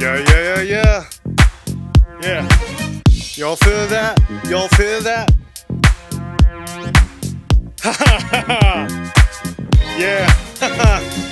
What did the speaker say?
Yeah, yeah, yeah, yeah. Yeah. Y'all feel that? Y'all feel that? Ha ha ha ha. Yeah.